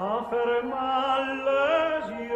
a fermar